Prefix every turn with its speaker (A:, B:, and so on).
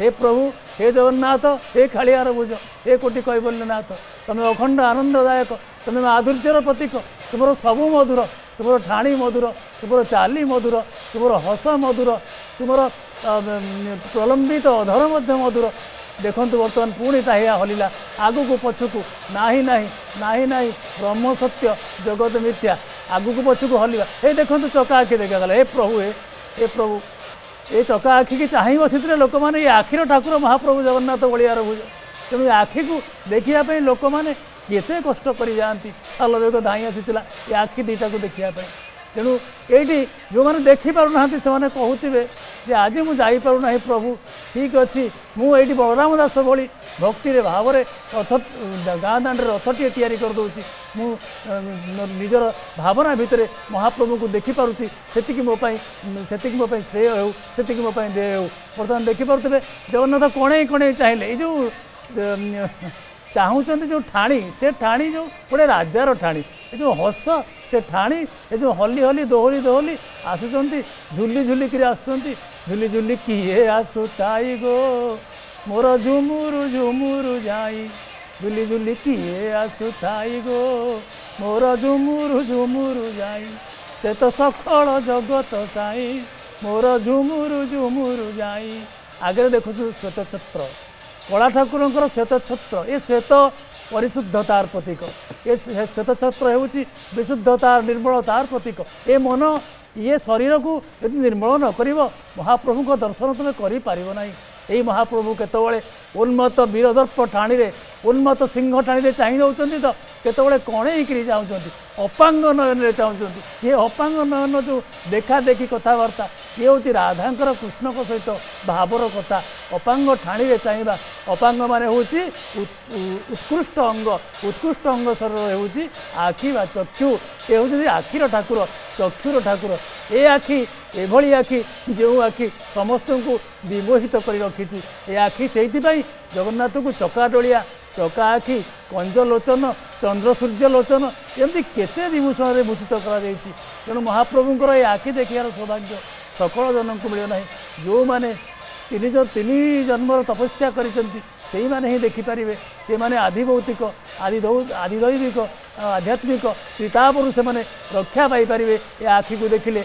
A: ହେ ପ୍ରଭୁ ହେ ଜଗନ୍ନାଥ ହେ କାଳିଆର ଭୁଜ ହେ କୋଟି କୈବଲ୍ୟନାଥ ତମେ ଅଖଣ୍ଡ ଆନନ୍ଦଦାୟକ ତମେ ମାଧୁର୍ଯ୍ୟର ପ୍ରତୀକ ତୁମର ସବୁ ମଧୁର ତୁମର ଠାଣି ମଧୁର ତୁମର ଚାଲି ମଧୁର ତୁମର ହସ ମଧୁର ତୁମର ପ୍ରଲମ୍ବିତ ଅଧର ମଧ୍ୟ ମଧୁର ଦେଖନ୍ତୁ ବର୍ତ୍ତମାନ ପୁଣି ତାହିଆ ହଲିଲା ଆଗକୁ ପଛକୁ ନାହିଁ ନାହିଁ ନାହିଁ ନାହିଁ ବ୍ରହ୍ମ ସତ୍ୟ ଜଗତ ମିଥ୍ୟା ଆଗକୁ ପଛକୁ ହଲିବା ଏ ଦେଖନ୍ତୁ ଚକା ଆଖି ଦେଖାଗଲା ଏ ପ୍ରଭୁ ଏ ଏ ପ୍ରଭୁ ଏ ଚକା ଆଖିକି ଚାହିଁ ବସିଥିଲେ ଲୋକମାନେ ଏ ଆଖିର ଠାକୁର ମହାପ୍ରଭୁ ଜଗନ୍ନାଥ ବଳିଆର ଭୁଜ ତେଣୁ ଏ ଆଖିକୁ ଦେଖିବା ପାଇଁ ଲୋକମାନେ କେତେ କଷ୍ଟ କରି ଯାଆନ୍ତି ସାଲବେଗ ଧାଇଁ ଆସିଥିଲା ଏ ଆଖି ଦୁଇଟାକୁ ଦେଖିବା ପାଇଁ। ତେଣୁ ଏଇଠି ଯେଉଁମାନେ ଦେଖିପାରୁନାହାନ୍ତି ସେମାନେ କହୁଥିବେ ଯେ ଆଜି ମୁଁ ଯାଇପାରୁନାହିଁ ପ୍ରଭୁ ଠିକ୍ ଅଛି ମୁଁ ଏଇଠି ବଳରାମ ଦାସ ଭଳି ଭକ୍ତିରେ ଭାବରେ ରଥ ଗାଁ ଦାଣ୍ଡରେ ରଥଟିଏ ତିଆରି କରିଦେଉଛି ମୁଁ ଅଁ, ନିଜର ଭାବନା ଭିତରେ ମହାପ୍ରଭୁଙ୍କୁ ଦେଖିପାରୁଛି ସେତିକି ମୋ ପାଇଁ ସେତିକି ମୋ ପାଇଁ ଶ୍ରେୟ ହେଉ ସେତିକି ମୋ ପାଇଁ ଦେୟ ହେଉ। ବର୍ତ୍ତମାନ ଦେଖିପାରୁଥିବେ ଜଗନ୍ନାଥ କଣେଇ କଣେଇ ଚାହିଁଲେ ଏଇ ଯେଉଁ ଅଁ, ଚାହୁଁଛନ୍ତି ଯେଉଁ ଠାଣି ସେ ଠାଣି ଯେଉଁ ଗୋଟେ ରାଜାର ଠାଣି ଏ ଯେଉଁ ହସ ସେ ଠାଣି ଏ ଯେଉଁ ହଲି ହଲି ଦୋହଲି ଦୋହଲି ଆସୁଛନ୍ତି ଝୁଲି ଝୁଲିକିରି ଆସୁଛନ୍ତି ଝୁଲି ଝୁଲି କିଏ ଆସୁତାଇ ଗୋ ମୋର ଝୁମୁରୁ ଝୁମୁରୁ ଯାଇ ଝୁଲି ଝୁଲି କିଏ ଆସୁଥାଇ ଗୋ ମୋର ଝୁମୁରୁ ଝୁମୁରୁ ଯାଇ ସେ ତ ସକଳ ଜଗତ ସାଇ ମୋର ଝୁମୁରୁ ଝୁମୁରୁ ଯାଇ। ଆଗରେ ଦେଖୁଛୁ ଶ୍ଵେତଛତ୍ର କଳା ଠାକୁରଙ୍କର ଶ୍ଵେତଛତ୍ର ଏ ଶ୍ଵେତ ପରିଶୁଦ୍ଧତାର ପ୍ରତୀକ ଏ ଶ୍ଵେ- ଶ୍ଵେତଛତ୍ର ହେଉଛି ବିଶୁଦ୍ଧତାର ନିର୍ମଳତାର ପ୍ରତୀକ ଏ ମନ ଇଏ ଶରୀରକୁ ଯଦି ନିର୍ମଳ ନ କରିବ ମହାପ୍ରଭୁଙ୍କ ଦର୍ଶନ ତୁମେ କରିପାରିବ ନାହିଁ। ଏଇ ମହାପ୍ରଭୁ କେତେବେଳେ ଉନ୍ମତ୍ତ ବୀରଦର୍ପ ଠାଣିରେ ଉନ୍ମତ୍ତ ସିଂହ ଠାଣିରେ ଚାହିଁ ଦେଉଛନ୍ତି ତ କେତେବେଳେ କଣେଇକିରି ଚାହୁଁଛନ୍ତି ଅପାଙ୍ଗ ନୟନରେ ଚାହୁଁଛନ୍ତି ଇଏ ଅପାଙ୍ଗ ନୟନ ଯେଉଁ ଦେଖା ଦେଖି କଥାବାର୍ତ୍ତା ଇଏ ହେଉଛି ରାଧାଙ୍କର କୃଷ୍ଣଙ୍କ ସହିତ ଭାବର କଥା ଅପାଙ୍ଗ ଠାଣିରେ ଚାହିଁବା ଅପାଙ୍ଗ ମାନେ ହେଉଛି ଉତ୍କୃଷ୍ଟ ଅଙ୍ଗ ଉତ୍କୃଷ୍ଟ ଅଙ୍ଗ ଶରୀର ହେଉଛି ଆଖି ବା ଚକ୍ଷୁ ଏ ହେଉଛନ୍ତି ଆଖିର ଠାକୁର ଚକ୍ଷୁର ଠାକୁର ଏ ଆଖି ଏଭଳି ଆଖି ଯେଉଁ ଆଖି ସମସ୍ତଙ୍କୁ ବିମୋହିତ କରି ରଖିଛି ଏ ଆଖି ସେଇଥିପାଇଁ ଜଗନ୍ନାଥଙ୍କୁ ଚକାଡୋଳିଆ ଚକା ଆଖି କଞ୍ଜଲୋଚନ ଚନ୍ଦ୍ର ସୂର୍ଯ୍ୟ ଲୋଚନ ଏମିତି କେତେ ବିଭୂଷଣରେ ଭୂଷିତ କରାଯାଇଛି। ତେଣୁ ମହାପ୍ରଭୁଙ୍କର ଏ ଆଖି ଦେଖିବାର ସୌଭାଗ୍ୟ ସକଳ ଜନଙ୍କୁ ମିଳିବ ନାହିଁ। ଯେଉଁମାନେ ତିନି ଜ ତିନି ଜନ୍ମର ତପସ୍ୟା କରିଛନ୍ତି ସେଇମାନେ ହିଁ ଦେଖିପାରିବେ। ସେମାନେ ଆଦିଭୌତିକ ଆଦି ଦୌ ଆଦିଦୈବିକ ଆଧ୍ୟାତ୍ମିକ ଚିତାପରୁ ସେମାନେ ରକ୍ଷା ପାଇପାରିବେ। ଏ ଆଖିକୁ ଦେଖିଲେ